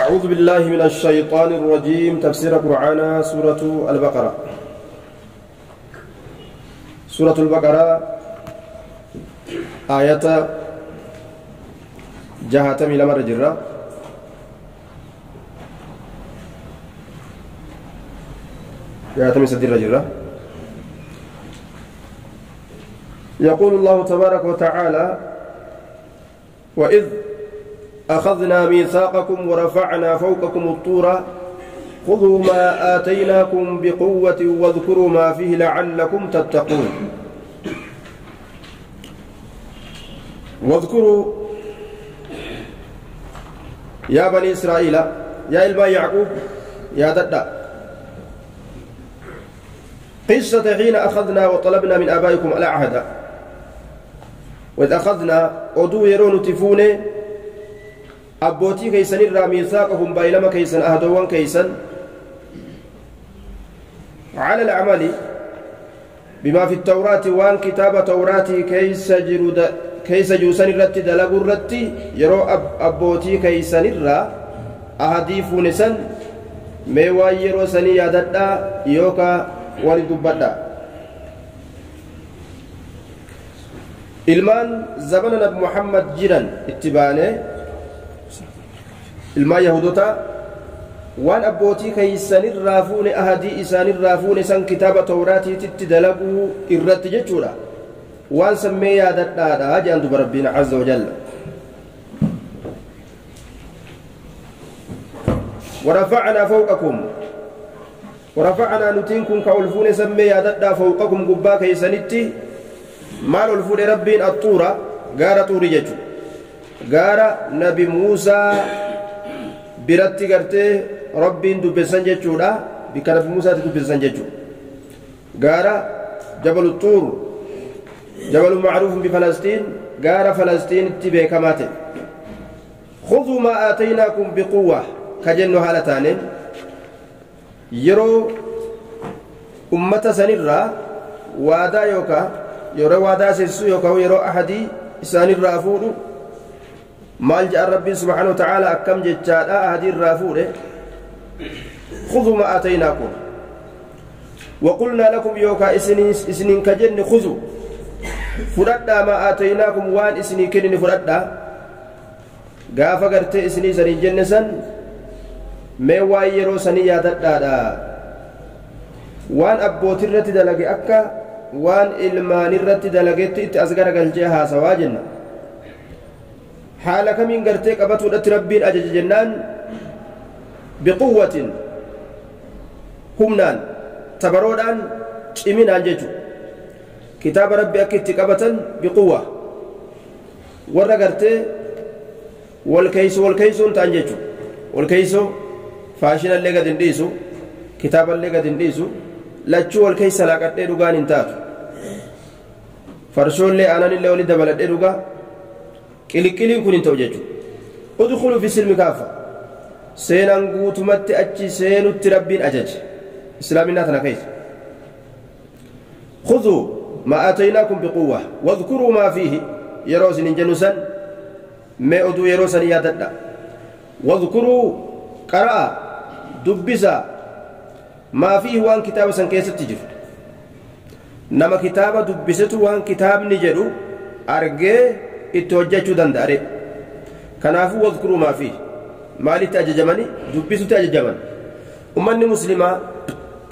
أعوذ بالله من الشيطان الرجيم. تفسير قرآن سورة البقرة. سورة البقرة آية جهة من لمر جرة. جهة من سدير جرة. يقول الله تبارك وتعالى وإذ أخذنا ميثاقكم ورفعنا فوقكم الطور. خذوا ما آتيناكم بقوة واذكروا ما فيه لعلكم تتقون. واذكروا يا بني إسرائيل يا إلما يعقوب يا ددا قصة حين أخذنا وطلبنا من آبائكم العهد وإذ أخذنا أدو يرون تفونه abbootii keeysan irraa miisaaqahum baay'ilama keeysan ahdoowwan keeysan على العمل بما في التوراة وان كتاب توراتي كيس جرود كيس جوسن الرت دلق الرت يرو أب أبوتي كيسن الرا أهدي فونسن ميوا يرو سني ياددا يوكا zabana nabi muhammad jiran itti baane ilmaan yahudotaa waan abbootii keeysanirraa fuune ahadii isaanirraa fuune san kitaaba tawraatiititti dalaguu irratti jechuudha waan sammee yaadadhaadha jedhan duba rabbiin caza wajalla ورفعنا فوقكم ورفعنا نتينكم كألفون سمي ياددا فوقكم قبا كيسنتي مال ألفون ربين الطورة غار طوري جتو غار نبي موسى biratti gartee rabbiin dubbisan jechuudha bikka nabi muusaatti dubbisan jechuudha gaara jabalu xuur jabalu macruufun bifalastiin gaara falastiinitti beekamaa ta'e aataynaakum biquwwa ka jennu haala taaneen yeroo ummata sanirraa waadaa yookaa yeroo waadaa seessisuu yookaan yeroo ahadii isaanirraa fuudhu maal jedhan rabbiin subhaanahu ta'aala akkam jechaadha ahadii irraa fuudhe خذوا ما آتيناكم وقلنا لكم يوكا إسنين كجن خذوا فردنا ما آتيناكم وان إسنين كنن gartee isinii sanii jenne san mee waan yeroo sanii yaadadhaadha waan abbootirratti dalage akka waan ilmaanirratti dalagetti itti as garagalchee haasawaa jenna haala kamiin gartee qabatuudhatti rabbiin ajaje jennaan? Biquwwatin humnaan tabaroodhaan ciminaan jechuudha kitaaba rabbi akka itti qabatan biquwwa. Warra gartee walkeeysoo walkeeysoon ta'an jechuudha walkeeysoo faashinallee gad hin dhiisu kitaaballee gad hin dhiisu lachuu walkeeysa laaqadhee dhugaan hin taatu. Farshoollee aananillee walitti dabaladhee dhugaa ta'u jechuudha udkhuluu fi silmi kaafa seenaan guutumatti achi seenutti rabbiin ajaje islaaminaa tana keessa خذوا ما آتيناكم بقوة. واذكروا ما فيه. يروس جنسا ما أدو يروسا يادنا واذكروا قرأ دبسا. ما فيه وان كتاب سن تجر نما كتاب دبسته وان كتاب نجرو أرجي اتوجهوا دنداري كنافو واذكروا ما فيه maalitti ajajamani dubbisutti ajajaman ummanni muslimaa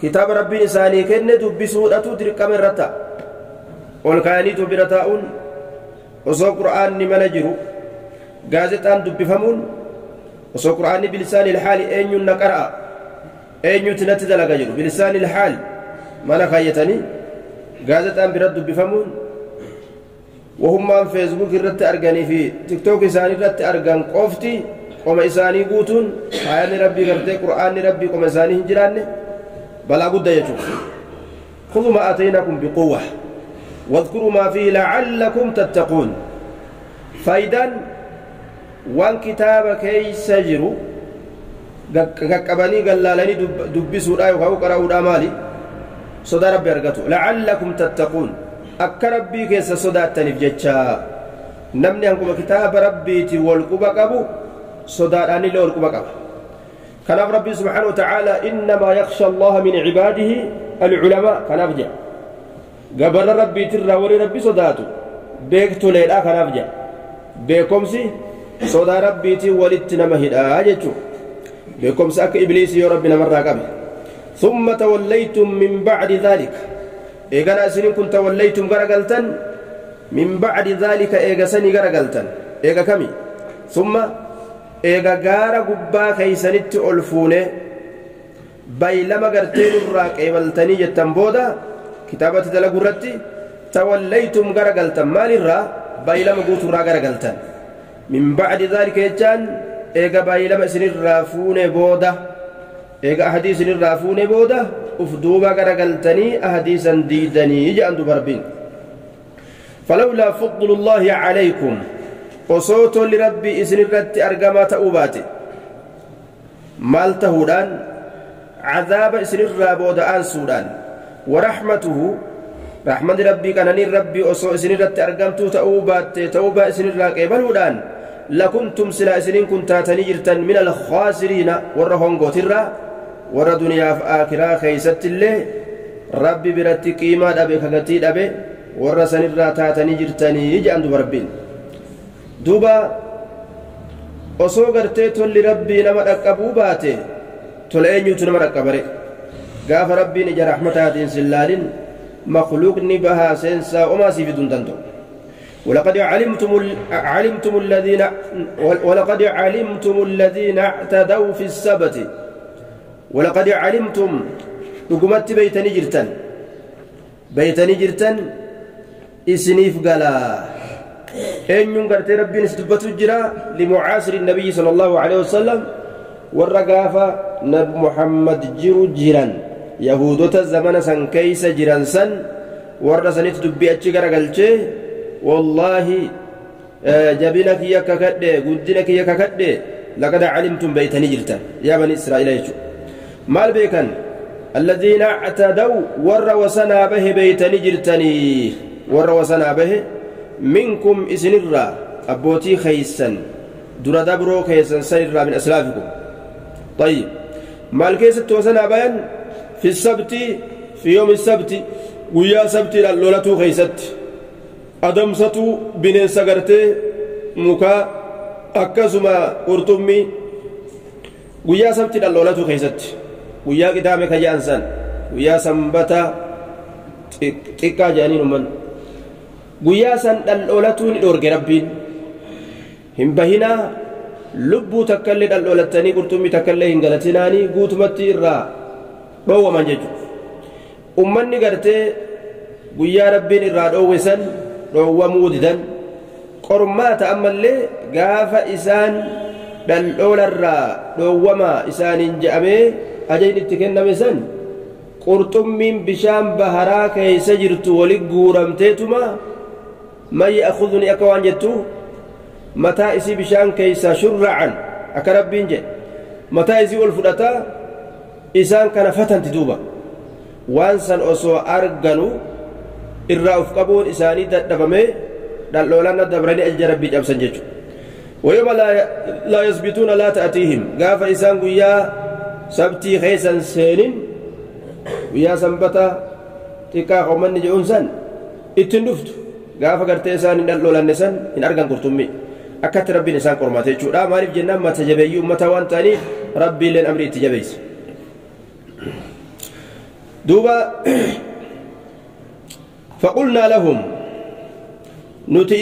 kitaaba rabbiin isaanii kenne dubbisuudhatu dirqama irratti ol kaayaniitu bira taa'uun osoo qur'aanni mana jiru gaazexaan dubbifamuun osoo qur'aanni bilisaanii ilhaali eenyuun na qara'a eenyuutti natti dalaga jedhu bilisaanii ilhaali mana kaayyatanii gaazexaan bira dubbifamuun wahummaan feesbuuk irratti arganii fi tiktook isaanii irratti argan qofti qoma isaanii guutuun hayanni rabbii gartee qur'aanni rabbii qoma isaanii hin jiraanne balaa guddaa jechuudha خذوا ما آتيناكم بقوة واذكروا ما فيه لعلكم تتقون فايدا وان كتاب كيس جرو qaqqabanii gallaalanii dubbisuudha yookaan qara'uudha maali sodaa rabbi argatu la'allakum tattaquun akka rabbii keessa sodaattaniif jecha. Namni hankuma kitaaba rabbiiti wal quba qabu sodaadhaan illee wal quba qaba. ربي سبحانه وتعالى إنما يخشى الله من عباده العلماء كناف جاء قبل ربي ترى وري ربي صداتو بيكتو ليلا كناف جاء بيكمسي صدا ربي تي ولت نمهدا جتشو بيكمسي أك إبليس يا ربي نمر ثم توليتم من بعد ذلك إيغانا سنين كنت توليتم غرقلتن من بعد ذلك إيغا سني غرقلتن إيغا كمي ثم eega gaara gubbaa keeysanitti ol fuune baylama gartee nurraa qeebaltanii jettan booda kitaabatti dalagu irratti tawallaytum garagaltan maalirraa baylama guuturraa garagaltan min bacdi daalika jechaan eega baylama isinirraa fuune booda eega ahadii isinirraa fuune booda garagaltanii ahadiisan diidanii jedhan duba rabbiin falawlaa fadlu llaahi calaykum osoo tolli rabbii isinirratti argamaa ta'uu baate maal tahuudhaan cadaaba isinirraa booda'aansuudhaan waraxmatuhu raxmadi rabbii qananiin rabbii osoo isinirratti argamtuu ta'uu baatte ta'uu baa isinirraa qeebaluudhaan lakuntum silaa isiniin kun taatanii jirtan min alkhaasiriina warra hongootirraa warra duniyaaf aakiraa keeysatti illee rabbi biratti qiimaa dhabe kagatii dhabe warra sanirraa taatanii jirtanii jedhan duba rabbiin duuba osoo gartee tolli rabbii nama dhaqqabuu baate tola eenyuutu nama dhaqqabare gaafa rabbiin ija raxmataatiin sillaalin مخلوقني بها سينسا وما سيفدون تنتو ولقد علمتم علمتم الذين ولقد علمتم الذين اعتدوا في السبت ولقد علمتم لقمت بيتني جرتن بيتني جرتن اسنيف قلا dubbatu jira limucaasiri nabiyyi sala allahu alehi wasalam warra gaafa nabi muhammad jiru jiran yahuudota zamana san keeysa jiran san warra sanitti dubbii achi garagalchee wallaahi jabina kiyya kakadhe guddina kiyya kakadhe laqad calimtum beeytanii jirtan yaa bani israa'iila jechu maal beekan alladhiina actadaw warra wasanaa bahe beeytanii jirtanii warra wasanaa bahe منكم إسنرا. أبوتي خيسا درا دبرو خيسا سنرا من أسلافكم. طيب. مال كيسة توسنا بيان في السبت في يوم السبت. ويا سبت لولتو خيست. أدمسة بنين سقرتي مكا أكسما قرطمي ويا سبت لولتو خيست ويا كتابك جانسان ويا سنبتا xiqqaa jedhanii umman guyyaa san dhal'oolatuu ni dhoorge rabbiin hin bahinaa lubbuu takkaillee dhal'oolattanii qurxummii takkaillee hin galatinaanii guutumatti irraa dhoowwaman jechuudha ummanni gartee guyyaa rabbiin irraa dhoowwe san dhoowwamuu didan qormaata ammallee gaafa isaan dhal'oolarraa dhoowwamaa isaaniin je'amee ajayin itti kenname san qurxummiin bishaan baharaa keeysa jirtu wali guuramteetuma man ya'khuduni akka waan jettu mataa isii bishaan keeysa shurracan akka rabbiin jedhe mataa isii ol fudhataa isaan kana fatanti duuba waan san osoo arganu irraa uf qabuun isaanii dadhabamee dhal'oolanna dabranii ajaja rabbii cabsan jechu ويوم لا, لا يثبتون لا تأتيهم قاف إسان قيا سبتي خيسا سينين guyyaa sanbata xiqqaa qoomanni jedhuun san ittiin dhuftu gaafa gartee isaan hin dhal'oolanne san hin argan qurxummii akkatti rabbiin isaan qormate jechuudha maaliif jennaan mata jabeeyyii ummataa waan ta'aniif rabbiilleen amrii itti jabeessa duuba faqulnaa lahum nuti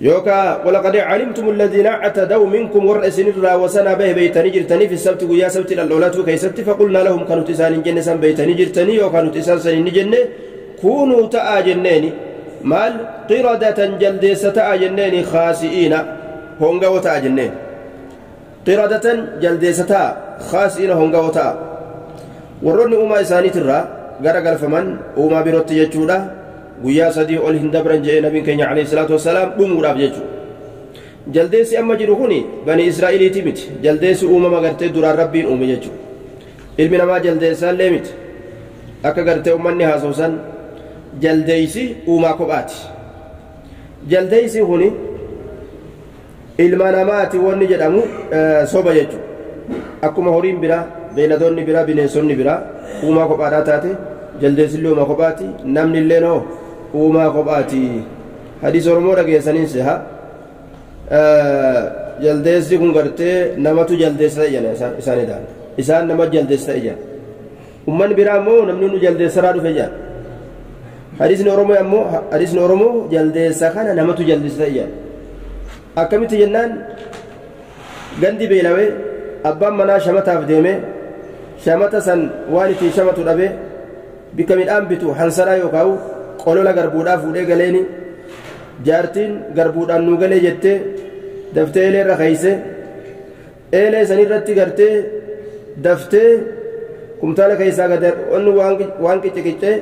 يوكا ولقد علمتم الذين اعتدوا منكم ور اسنرا وسنا به بيتني جرتني في السبت ويا سبت الاولاد كيست فقلنا لهم كانوا تسان جنة بيتني جرتني وكانوا تسان سن جنة. كونوا تاجنني مال قردة جلديس تاجنني خاسئين. هونغا وتاجنن قردة جلديس تا خاسئين هونغا وتا ورن أمة إساني ترى. غرقل فمن أمة بروتي يجودا. Guyyaa sadii ol hin dabran jedhee nabiin keenya alayhi salaatu wasalaam dhumuudhaaf jechuudha jaldeessi amma jiru kuni bani israa'iliiti miti jaldeessi uumama gartee duraan rabbiin uume jechuudha ilmi namaa jaldeessaallee miti akka gartee ummanni haasawsan jaldeeysi uumaa kophaati jaldeeysi kuni ilma namaati wanni jedhamu soba jechuudha akkuma horiin biraa beeyladoonni biraa bineensonni biraa uumaa kophaadhaa taate jaldeessillee uumaa kophaati namni illee noo uumaa kophaati hadiis oromoo dhageessaniin siha jaldeessi kun gartee namatu jaldeessa iyyan isaanidhaan isaan nama jaldeessa iyyan ummanni biraa immoo namni nu jaldeessaraa dhufe iyyan hadiisni oromoo ammoo hadiisni oromoo jaldeessa kana namatu jaldeessa iyyan akkamitti jennaan gandi beelawee abbaan manaa shamataaf deeme shamata san waan ittiin shamatu dhabe bikka midhaan bitu hansaraa yookaan qolola garbuudhaa fuudhee galeeni jaartiin garbuudhaan nuu galee jettee daftee eelee irra keeyse eelee sanirratti gartee daftee kumtaala keessaa onni waan qicciqiccee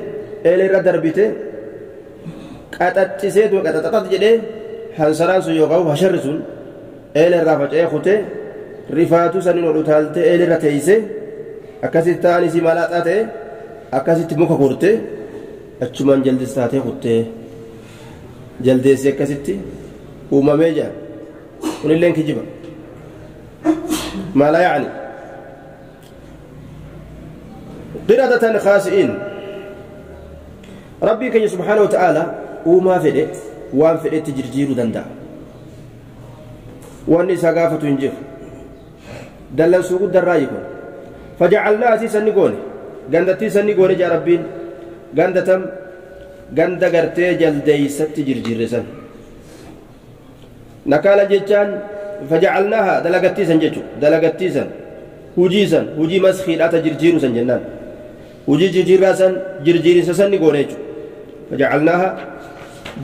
eelee irra darbite qaxaxxisee qaxaxaxat jedhee hansaraan sun yookaan hasharri sun eelee irraa faca'ee kutee rifaatu saniin ol utaaltee eelee irra teeyse akkasitti ta'an isii malaaxaa ta'e akkasitti muka kurte achumaan jaldeessa taatee kuttee jaldeessi akkasitti uumamee jira kunilleen kijiba maala yaani qiradatan khaasi'iin rabbii keenya subhaanahu wa ta'aala uumaa fedhe waan fedhetti jirjiiruu danda'a wanni isaa gaafatu hin jiru dallansuu guddarraa yikun فجعلناها سيسني قوني غندتي سني قوني جا ربين غندتم نكالا جيتشان فجعلناها دلغتي سن جيتشو دلغتي سن هوجي سن هوجي مسخير اتا جرجير سن جنان هوجي جرجير سن جرجير سن قوني فجعلناها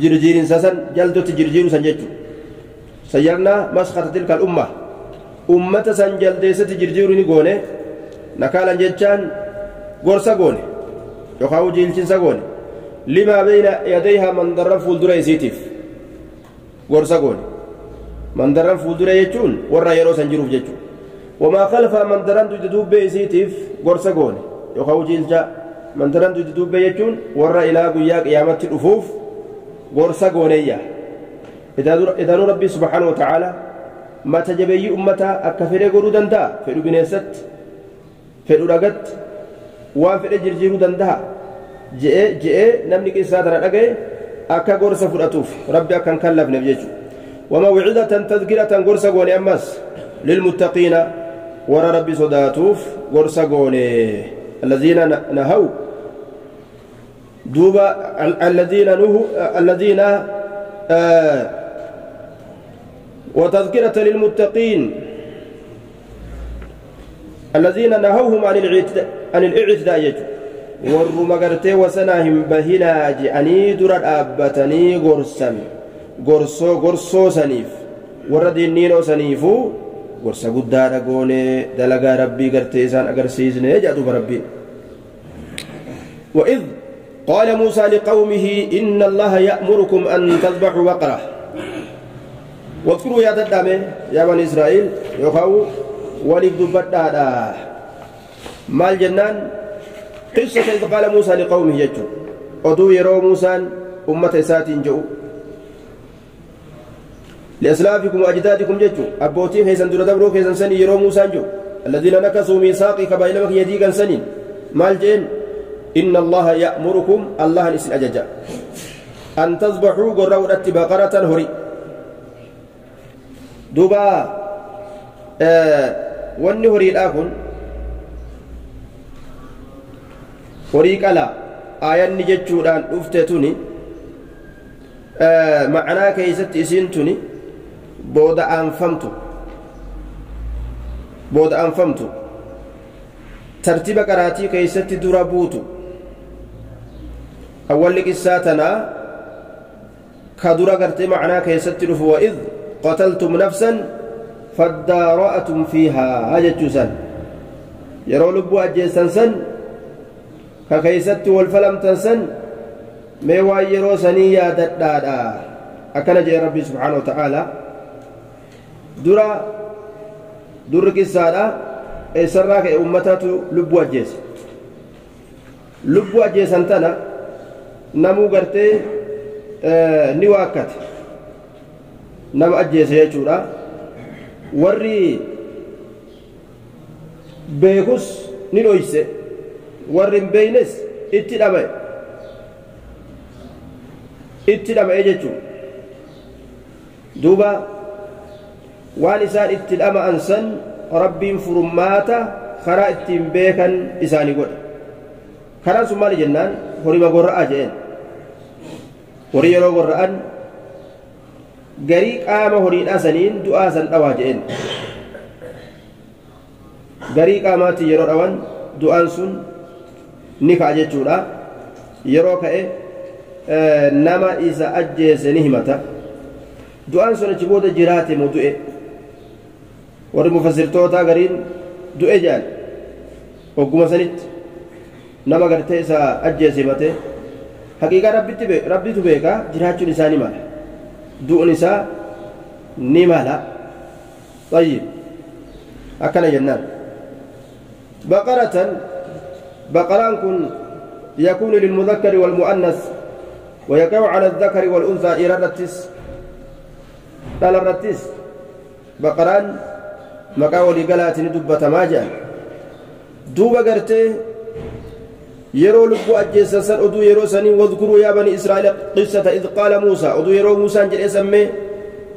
جرجير سن جلدت جرجير سن جيتشو سيرنا مسخة تلك الأمة أمة سن جلدي ست جرجير قوني nakaalan jechaan gorsa goone. Yookaan hojii ilchinsa goone limaa beeyna yadayhaa mandarran fuuldura isiitiif gorsa goone mandarran fuuldura jechuun warra yeroo san jiruuf jechuudha wamaa kalfaa mandarran duyda duubbee isiitiif gorsa goone yookaan hojii ilcha mandarran duyda duubbee jechuun warra ilaa guyyaa qiyaamatti dhufuuf gorsa gooneeyya idaanuu rabbii subhaanahu wa mata jabeeyyii ummataa akka fedhee godhuu danda'a fedhu bineensatti fedhu dhagatti waan fedhe jirjiiruu danda'a je'ee je'ee namni qissaa tana dhagaye akka gorsa fudhatuuf rabbi akka hin kallafneef jechuudha wamawcidatan tadkiratan gorsa goone ammas lilmuttaqiina warra rabbi sodaatuuf gorsa goone الذين نهوا دوبا الذين نهوا الذين آه وتذكرة للمتقين الذين نهوهم عن عن الاعتداء يجو warruma gartee wasanaa hin bahinaa je'anii dura dhaabbatanii gorsan gorsoo gorsoo saniif warra diinniinoo saniifuu gorsa guddaadha goonee dalagaa rabbii gartee isaan agarsiisne jedhuba rabbiin وإذ قال موسى لقومه إن الله يأمركم أن تذبحوا بقرة واذكروا يا تدامي يا بني إسرائيل يخاو ولد بدادا مال جنان قصة إذ قال موسى لقومه يجو أدو يرو موسى أمة إسات جو لأسلافكم وأجدادكم ججو أبوتين هيسن دور دبرو هيسن سني يرو موسى جو الذين نكثوا ميثاقي كبايلمك يديقا سنين مال جين إن الله يأمركم الله نسل أججا أن تذبحوا قروا بقرة هري دوبا آه wanni horiidhaa kun horii qala aayanni jechuudhaan dhufte tuni ma'anaa keeysatti isiin tuni booda aanfamtu booda aanfamtu tartiiba qaraatii keeysatti dura buutu awwalli qissaa tanaa ka dura gartee ma'anaa keessatti dhufu wa'id qataltum nafsan فادارأتم فيها هجتشوسا يرو لبو أجيسان سن ككيست والفلم تنسن ميوا يرو سنيا ددادا أكن جاء ربي سبحانه وتعالى درا در كسادا إسراك أمتاتو لبو أجيس لبو أجيسان تنا نمو غرتي آه نواكت نم أجيس يجورا warri beekus ni dhoyse. Warri hin beeynes itti dhama'e itti dhama'e jechuun duuba waan isaan itti dhama'an san rabbiin furmaata karaa ittiin beekan isaanii godhe karaan sun maali jennaan horima gorra'aa jedheen horii yeroo gorra'an garii qaama horiidhaa saniin du'aa san dhawaa jedheen garii qaamaatiin yeroo dhawan du'aan sun ni ka'a jechuudha yeroo ka'e nama isa ajjeese ni himata du'aan sun achi booda jiraate moo du'e warri mufassirtootaa gariin du'e jedhan hogguma sanitti nama gartee isa ajjeese himate haqiiqaa rabbitu beeka jiraachuun isaa ni mala du'uun isaa ni mala طيب أكل جنان بقرة بقران كن يكون للمذكر والمؤنث ويقع على الذكر والأنثى إلى الرتس قال الرتس بقران مقاولي قالت ندبة ما جاء دوبا قرتي lubbuu ajjeessan san oduu yeroo sanii wadkuruu yaa bani israa'il qissata id qaala muusaa oduu yeroo muusaan jedhee sammee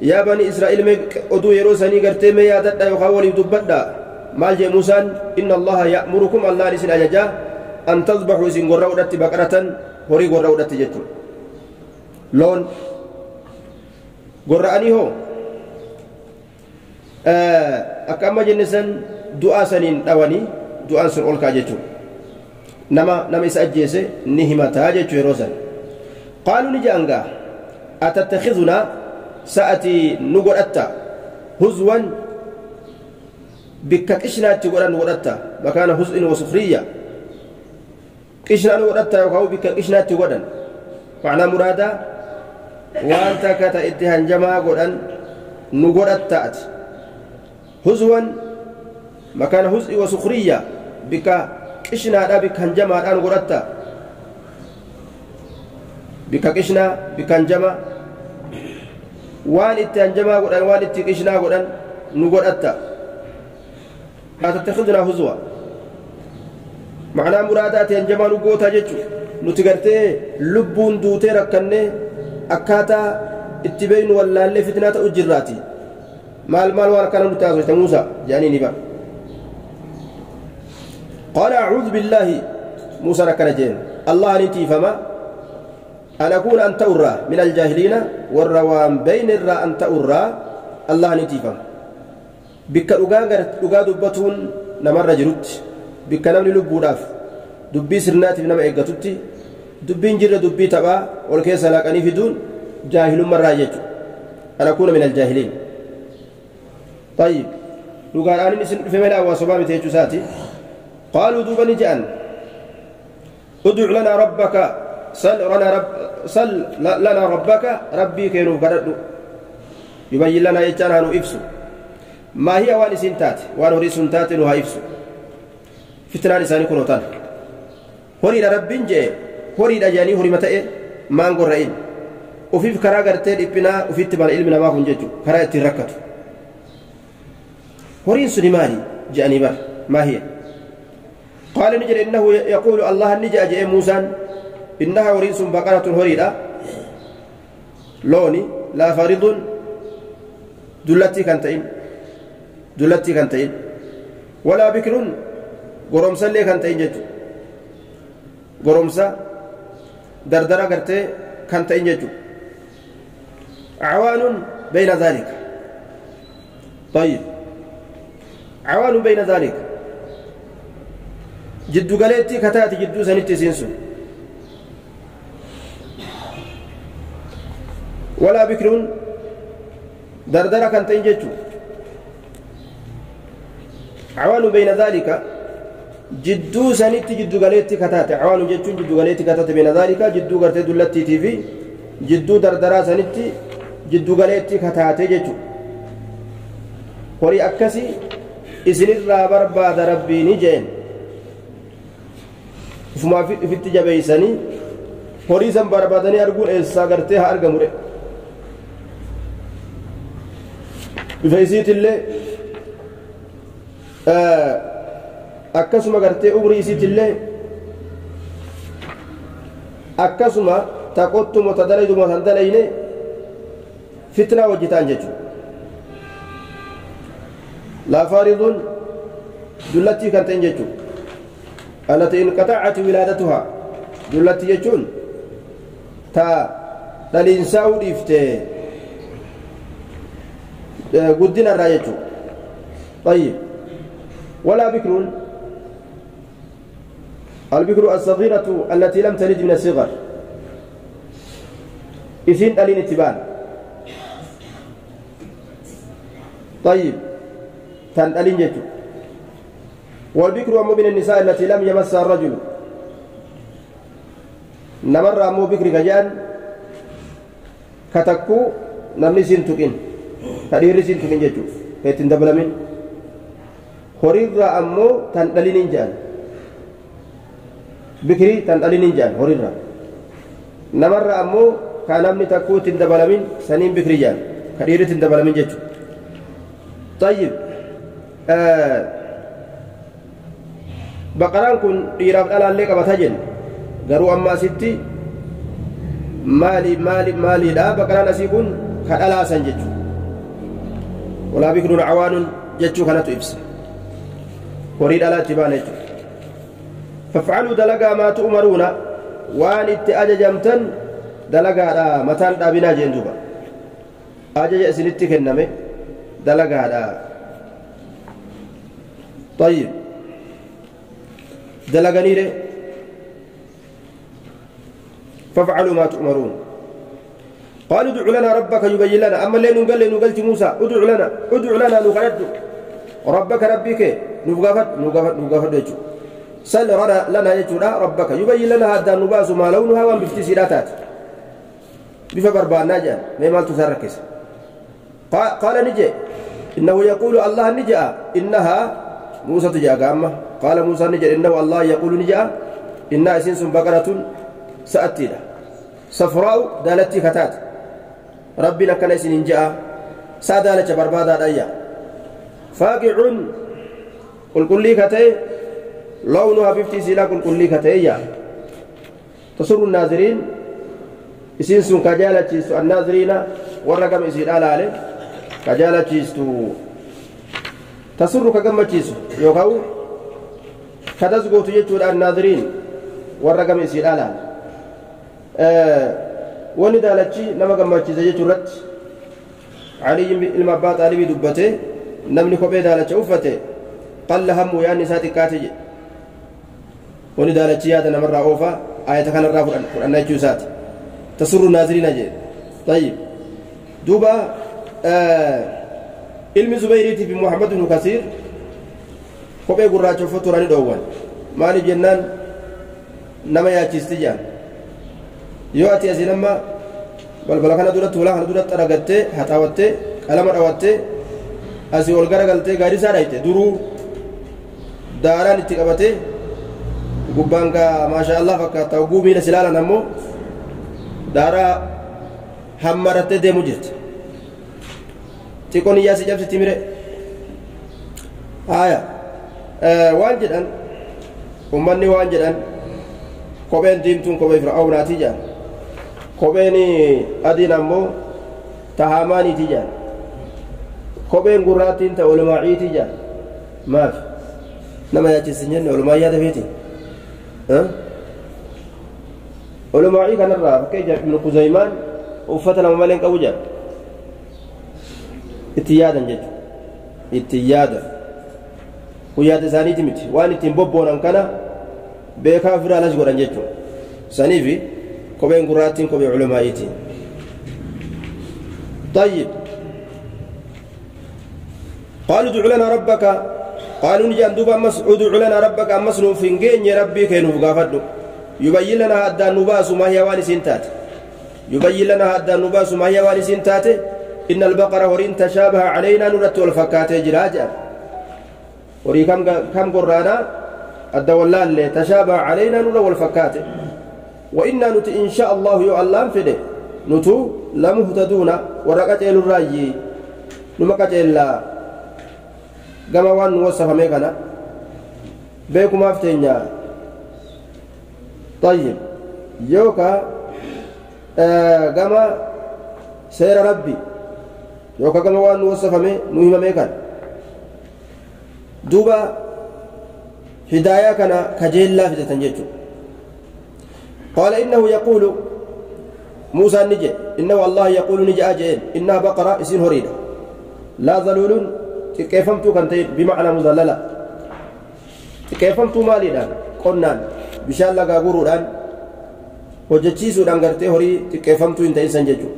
yaa bani israa'il mee oduu yeroo sanii gartee mee maal jee muusaan inna allaha ya'murukum allaan isin ajajaa an tasbaxu isin gorra udhatti baqaratan horii gorra udhatti jechuun loon gorra'anii hoo akka amma jenne san du'aa saniin dhawanii du'aan sun ol ka'a jechuudha nama nama isa ajjeese ni himataa jechuu yeroo san qaaluu ni je'an gaa atattakhidunaa sa'atii nu godhatta huzwan makaana huz'in wa sufriyya qishnaa nu godhatta yookaan bikka qishnaatti godhan macnaa muraadaa waan takka ta itti hanjamaa godhan nu godhatta ati huzwan makaana huz'i wa sufriyya bikka qishnaadha bikka hanjamaadhaan godhatta bikka qishnaa bikka hanjamaa waan itti hanjamaa godhan waan itti qishnaa godhan nu godhatta nu gootaa jechu nuti gartee lubbuun duutee rakkannee akkaataa itti beeynu wallaallee fitnaa ta'u jirraati maal maal waan akkana nutti haasofte muusa jedhanii ni bara قال أعوذ بالله موسى نكنا جين الله نتي فما أن أكون أن تأرى من الجاهلين والروان بين الرا أن تأرى الله نتي فما أغا دبتون نمر جرت بك نمني لبوداف دبي سرنات بنما إيقاتت دبي جر دبي تبا والكيس لاقني في دون جاهل مرة يجو أن أكون من الجاهلين طيب لقال أنا نسن في ملا وصبابي تيجو ساتي قالوا دوبا نجأن ادع لنا ربك سل لنا رب سل لنا ربك ربي كينو قرد يبين لنا يجانا نو إفسو ما هي وان سنتات وان هري سنتات نوها إفسو فتنة لساني كنوتان. هري رب جي هري دجاني هري متى ما نقول رأين وفي كرا غرتي دبنا وفي تبان علم ما كن ججو. كرا يتركت هري سني مالي جاني بر ما هي؟ قال نجر إنه يقول الله نجا جاء موسى إنها وريس بقرة هريدة لوني لا فرض دلتي كنتين دلتي كنتين ولا بكر قرمسا لي كنتين جتو قرمسا دردرة قرتي كنتين جتو عوان بين ذلك طيب عوان بين ذلك jiddu galeetti kataati jidduu sanitti isiin sun walaa bikruun dardara kan ta'in jechuu cawaanu bayna daalika jidduu sanitti jiddu galeetti kataate cawaanu jechuun jiddu galeetti kataate bayna daalika jidduu gartee dullattiitii fi jidduu dardaraa sanitti jiddu galeetti kataate jechuu horii akkasii isinirraa barbaada rabbiini jeen ufumaa ifitti jabeeysanii horii san barbaadanii arguun eessaa gartee haa argamure bifa isiitillee akkasuma gartee umrii isiitillee akkasuma ta qottuma ta dalayduma tan dalayne fitnaa hojjetaan jechuudha laa faaridun dullattii kan ta'in jechuudha allati inqaxacati wilaadatuhaa dullatti jechuun ta dhaliinsaa hudhiifte guddina irraa jechuudha طيب ولا بكر. البكر الصغيرة التي لم تلد من الصغر. إذن ألين اتبان طيب. تن ألين جتو والبكر أمو من النساء التي لم يمسها الرجل. نمر أمو بكر كجان. كتكو نمني سنتكين تدير سنتكين جتو كيتن دبلمين. Horiirraa ammoo tan dhaliniin jedhan bikirii tan dhaliniin jedhan horiirraa namarraa ammoo ka namni takkuu ittiin dabalamin saniin bikirii jedhan ka dhiirri ittiin dabalamin jechuudha tayyib baqaraan kun dhiiraaf dhalaallee qabata jenna garuu amma asitti maali maali maaliidha baqaraan asii kun ka dhalaasan jechuudha walaa bikiruun cawaanun jechuu kanatu ibsa horii dhalaatti baana jechuudha fafcaluu dalagaa maa tu'maruuna waan itti ajajamtan dalagaadha mataan dhaabinaa jeen duba ajaja isinitti kenname dalagaadha طيب دلغنيره فافعلوا ما تؤمرون قالوا ادع لنا ربك يبين لنا اما اللي نقول نقلت موسى ادع لنا ادع لنا نقلت ربك ربك نقفت نقفت نقفت يجو سل لنا يجو ربك. يبين لنا هذا النباس ما لونها وان بفتسيراتات بفا بربانا جان ميمال تسركس قال نجي. إنه يقول الله نجا إنها موسى تجا قامة قال موسى نجا إنه الله يقول نجا إنها سنس بقرة سأتي صفراء دالتي كتات. ربنا كان سنين جاء سادالة بربادا دايا. فاقع قل قل لي كتي لونها بفتي سيلا قل قل لي كتي تسر الناظرين ka jaalachiistu annaaziriina warra gama isiidha laale ka jaalachiistu tasurru ka gammachiisu yookaan ka tasgootu jechuudha annaaziriin warra gama isiidha laale wanni daalachi nama gammachiisa jechuu irratti aliyyi ilma abbaa xaalibii dubbate namni kophee daalacha uffate qalla hammuu yaadni isaa xiqqaate jedhe wanni daalachi yaada namarraa oofa ayata kanarraa fudhanna jechuu isaati تسر الناظرين جيد طيب دوبا آه علم زبيريتي في محمد بن كثير kophee gurraacha uffattuurani dhoowwan maaliif jennaan nama yaachisti jaan yoo ati asiin amma balbala kana duratti ulaa kana duratti aragattee haxaawattee qalama dhawattee asii ol garagaltee gaarii isaa dhayte duruu daaraan itti qabatee gubbaan gaa maasha allah fakkaata oguu miila silaalan ammoo daaraa hammarattee deemu jirti xiqqoon iyyaa si cabsitti mire haya waan jedhan ummanni waan jedhan kopheen diimtuun kophee fir'aawnaatii jedhan kopheen adiin ammoo tahaamaaniitii jedhan kopheen gurraattiin ta olmaaciitii jedhan maaf nama yaachisin jenne olmaa yaada feeti ولماعي كان الرا فكيف ابن خزيمان وفتنا ممالين قوجا اتيادا جد اتيادا وياد ثاني تمت وان تيم بوبون ان كان بيكا فرا لاش غوران جتو سنيفي كوبين قراتين كوبي علماء طيب قالوا ادع لنا ربك. قالوا نجي دوبا مس ادع لنا ربك. امسنو فينجين يا ربي كينو غافدو يبين لنا هذا النباس ما هي وان سنتات. يبين لنا هذا النباس ما هي وان سنتات. إن البقرة ورين تشابه علينا نرت والفكات جراجا. وري كم كم قرانا؟ الدولان اللي تشابه علينا نور والفكات وإنا نت إن شاء الله يعلم فده نتو لمهتدون. ورقت إلى الرأي نمكت إلا. Gama waan nu wasafame kana beekumaaf teenya طيب يوكا gama seera rabbi yookaan gama waan nu wasafame nu himame kan duuba hidaayaa kana kajeellaa fidatan jechuudha قال إنه يقول موسى نجي إنه الله يقول نجي أجين إنها بقرة إسين هريدة لا ظلول كيفمت كنتين بمعنى مذللة كيفمت مالي دان قنان بشان لقا قرودان hojjechiisuudhaan gartee horii xiqqeeffamtuu hin ta'in san jechuudha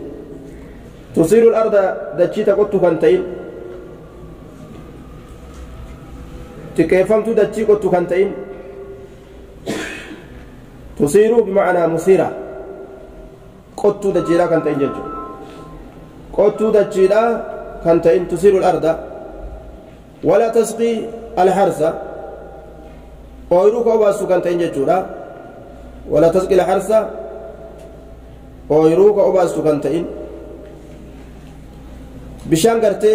tusiiru arda dachii taqottu kan ta'in xiqqeeffamtuu dachii qottu kan ta'in tusiiruu bimacnaa musiira qottuu dachiidhaa kan ta'in jechuudha qottuu dachiidhaa kan ta'in tusiiru arda ولا تسقي الحرث. أويروك أباسو كان تنججو ولا تسقي الحرث. أويروك أباسو كان تن بشان قرتي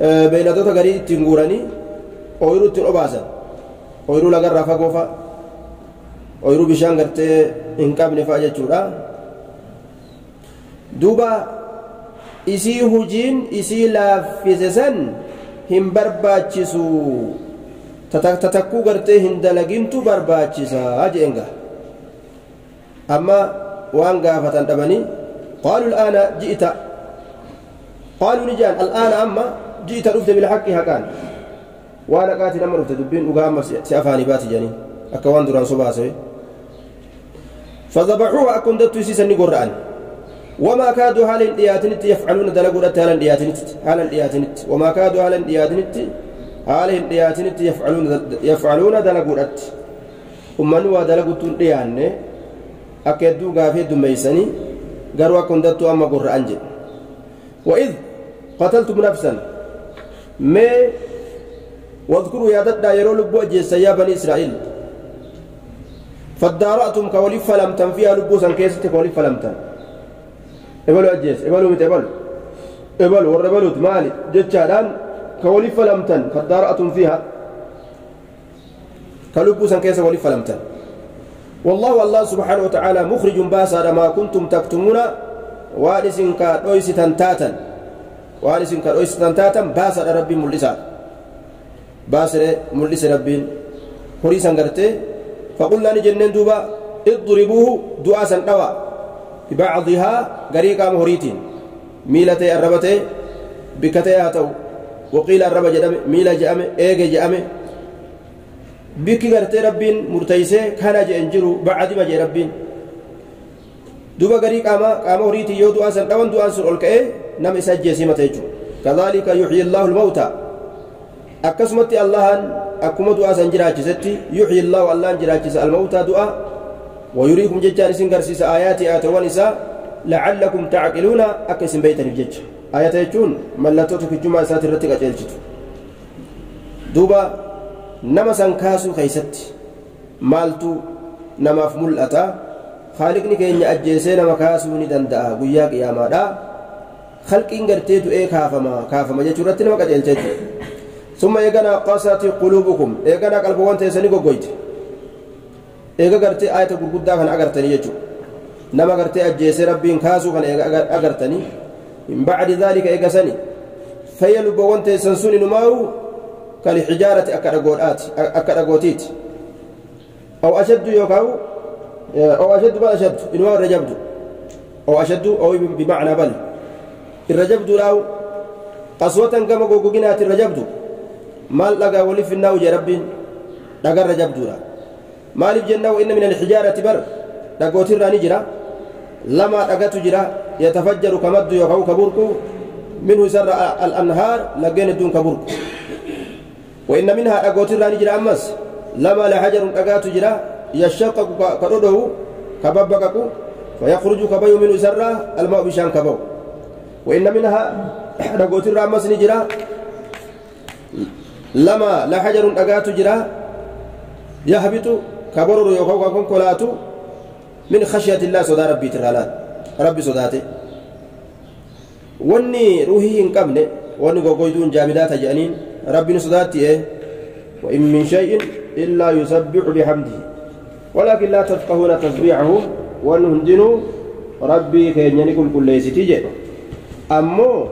آه، بين دوتا غري تنغوراني. أويرو تن أباسا أويرو لغا رفا قوفا أويرو بشان قرتي إنكاب نفاجة جورا دوبا إسي هجين إسي لافززن hin barbaachisu tatakkuu gartee hin dalagintu barbaachisaa jeenga amma waan gaafatan dhabanii qaaluu al'aana ji'ita qaaluu ni jaan al'aana amma ji'ita dhufte bilhaqqi haqaan waan haqaati nama dhufte dubbiin dhugaa amma si afaanii baati jedhanii akka waan duraan sobaase فذبحوها أكون دتو يسيسا نقرأن وما كادوا هالا دياتنت يفعلون دلقوا هالا دياتنت هالا دياتنت وما كادوا هالا دياتنت هالا دياتنت يفعلون يفعلون دلقوا دت أمنوا دلقوا ديانة. akka hedduu gaafii heddummeeysanii garuu akka hundattuu amma gurra'an jedhe وإذ قتلتم نفسا. ما واذكروا يا ددا يرو لبو يا بني إسرائيل. فادارأتم كولي فلمتن فيها لبو سن كيست كولي فلمتن إبلو أجيس إبلو مت إبلو إبلو وربلو مالي جتشاران كولي فلمتن فادارأتم فيها كلبو سن كيس كولي فلمتن والله الله سبحانه وتعالى مخرج باسا ما كنتم تكتمون وارسن كدويس تنتاتا وارسن كدويس تنتاتا باسا ربي ملسا باسر ملس ربي هريسا غرتي فقلنا لجنن دوبا اضربوه دعاء سنقوا ببعضها غريقا مهريتين ميلتي الربتي بكتي هاتو وقيل الرب جدم ميلا bikki gartee rabbiin murteeysee kana je'en jiru bacadima jee rabbiin duba garii qaama qaama horiitii yoo du'aa san dhawan du'aan sun ol ka'ee nama isa ajjeesii mata jechuudha kadhaalika yuxyi allaahu lmawta akkasumatti allahan akkuma du'aa san jiraachisetti yuxyi allaahu allahan jiraachisa almawta du'a ويريكم ججان اسم قرسيس آيات آتوان إساء لعلكم تعقلون أكسم بيتا الجج آيات يجون ملتوتك الجمعة ساتر رتك أجلجت دوبا keeysatti maaltu namaaf mul'ata haaliqni keenya ajjeesee nama kaasuu ni danda'a guyyaa qiyaamaadha halqiin gartee du'ee kaafama kaafama jechuu irratti nama qajeelcha jechuudha summa eeganaa qasati quluubukum eeganaa qalbawwan teessanii goggoyte eega gartee ayata gurguddaa kana agartanii jechuudha nama gartee ajjeesee rabbiin kaasuu kana eega agartanii min bacdi dhaalika eegasani fayya lubbawwan teessan sun inumaa'u كالحجارة أكد غودات أكد غوتيت أو أشد يوكاو أو أشد بل أشد إنما الرجبد أو أشد أو بمعنى بل الرجبد لاو قسوة كما غوغينات الرجبد مال لقى ولف الناو يا ربي لقى الرجبد لا مال الجنة وإن من الحجارة بر. لقوت الراني جرا. لما لقت جرا. يتفجر كمد يوكاو كبركو منه سر الأنهار. لقين الدون كبركو وإن منها أقوت الراني جرا أمس. لما لحجر أقات جرا. يشقق كرده كببكك فيخرج كبي من سرة الماء بشان كبو. وإن منها أقوت الرامس نجرا لما لحجر أقات جرا. يهبط كبرر يوكو كون كولاتو من خشية الله صدى ربي ترالات ربي wanni ruuhii hin qabne wanni gogoyduun jaamidaata jedhaniin ربي نصداتي إيه؟ وإن من شيء إلا يسبح بحمده. ولكن لا تفقهون تسبيحهم ونهندنوا ربي كينيني كل ليستيجي أمو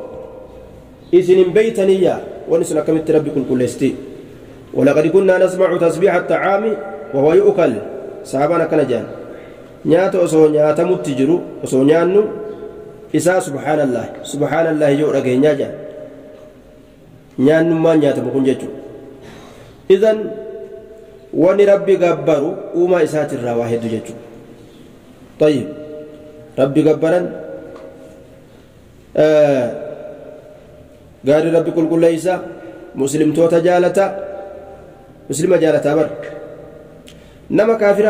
إذن بيتنية ونسنا كمت ربي كل ليستي ولقد كنا نسمع تسبيح الطعام وهو يؤكل صحابنا كان جان nyaata osoo nyaatamutti jiru osoo nyaannu isaa subhaanallah subhaanallah yoo dhageenyaa jaan nyaannummaan nyaatamu kun jechuudha idan wani rabbi gabbaru uumaa isaatirraa waa hedduu jechuudha طيب rabbi gabbaran gaarii rabbi qulqulleeysa muslimtoota jaalata muslima jaalataa bar nama kaafiraa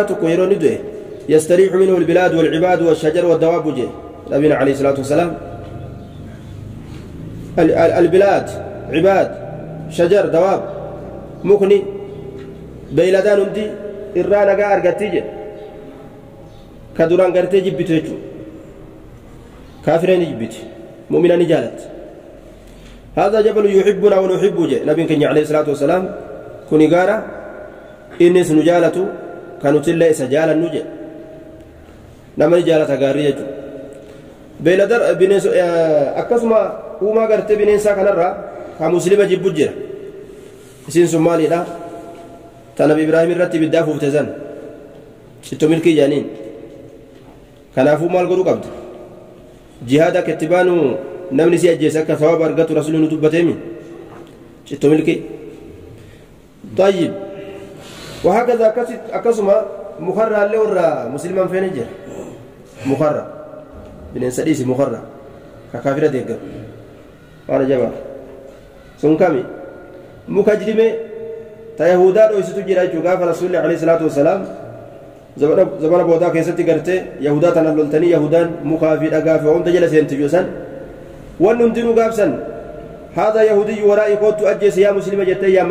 tokko yeroo ni du'e يستريح منه البلاد والعباد والشجر والدواب جي نبينا عليه الصلاة والسلام. البلاد عباد شجر دواب. مكني بيلدان هندي إرانا قا أرقتي جي كدوران قرتي جبتو يجو كافرين جبت. مؤمنا جالت. هذا جبل يحبنا ونحب جي نبي كني عليه الصلاة والسلام. كوني قارا إنس نجالته كانوا تلا إسجالا نجي namni jaalata gaarii jechuudha beeladar bineensa akkasuma uumaa gartee bineensaa kanarraa ka muslima jibbu jira isiin sun maalidha ta nabi ibraahim irratti ibiddaa fuufte san citto milkii jaaniin kanaafuu maal godhuu qabda jihaada akka itti baanu namni si ajjeese akka sawaaba argatu rasuulli nu dubbateemi citto milkii طيب وهكذا mukarra bineensa dhiisi mukarra ka kaafira deeggaru waan ajabaa sun kami muka jirime ta yahudaa dhoysitu jira jechuu gaafa rasuulli alayhi salaatu wasalaam zamana boodaa keessatti gartee yahudaa tana loltanii yahudaan mukaa fi dhagaa fi hunda jala seenti san wanni hundinuu gaafsan هذا يهودي ورائي كوتو أجيس يا مسلمة جتة يا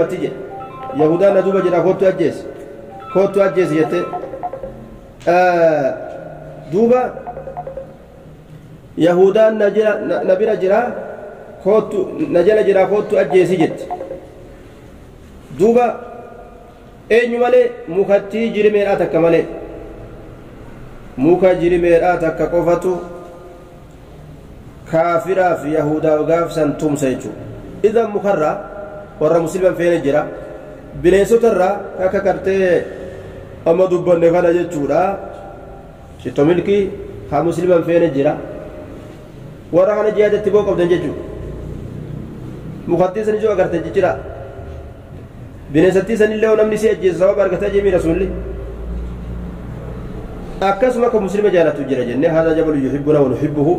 متيجة يهودا ندوبة جرا كوتو أجيس كوتو أجيس جتة آه دوبا يهودان نجرا نبيرا جرا كوتو نجلا جرا كوتو أجيس جت دوبا eenyu malee mukattii jirimeedhaa takka malee muka jirimeedhaa takka qofatu kaafiraa fi yahudaa gaafsan tumsa jechuudha idan mukarraa warra musliman feene jira bineensotarraa akka kartee amma dubbanne kana jechuudha shitto milkii haa musliman feene jira warra kana jihaadatti boo qabdan jechuudha mukattii san ijoo agarte jijjira bineensattii sanillee namni si ajjeesa sababa argataa jemii rasuulli akkasuma akka muslima jaalatu jira jenne haadaa jabalu yuhibbuna wa nuhibbuhu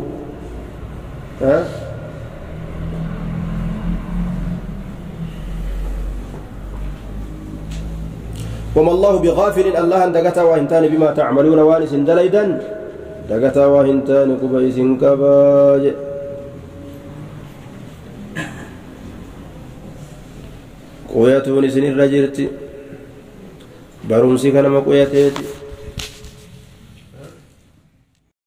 وما الله بغافل الله دغتا وهنتان بما تعملون وانس دليدا دغتا وهنتان كبيس كباج. isin irra jirti barumsi kanama qoyateeti